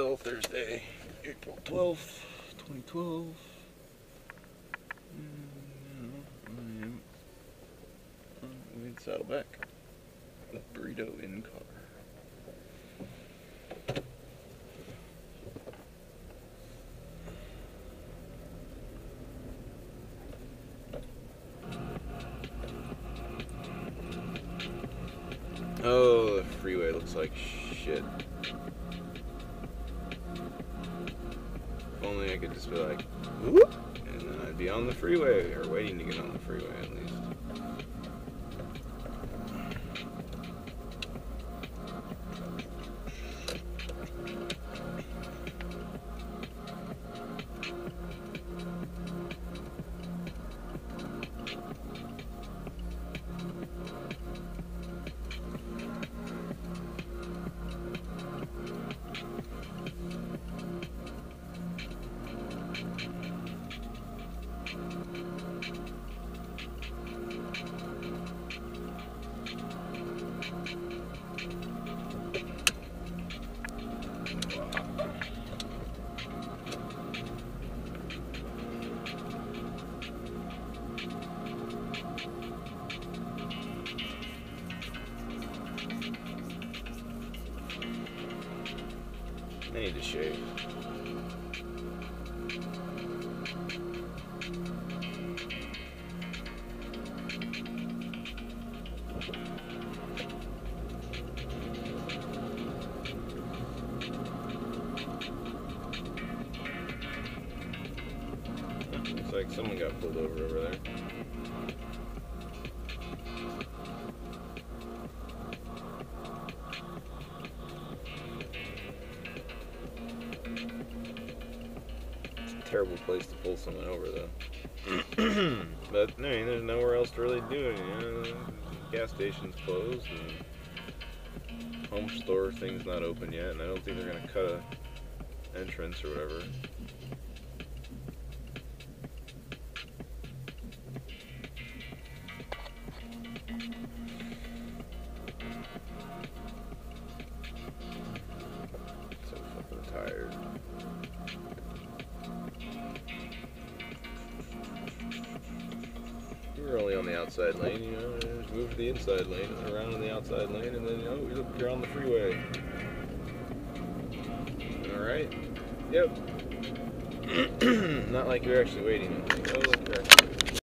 Thursday, April 12th, 2012. Mm, I am on the way to Saddleback. Burrito in car. Oh, the freeway looks like shit. Only I could just be like, whoop, and then I'd be on the freeway, or waiting to get on the freeway at least. I need to shave. Looks like someone got pulled over over there. Terrible place to pull someone over, though. but I mean, there's nowhere else to really do it. You know, gas station's closed, and home store thing's not open yet, and I don't think they're gonna cut a entrance or whatever. You're only on the outside lane, you know, just move to the inside lane around on the outside lane and then, you know, you're- you're on the freeway. Alright? Yep. Not like you're actually waiting. Oh, look,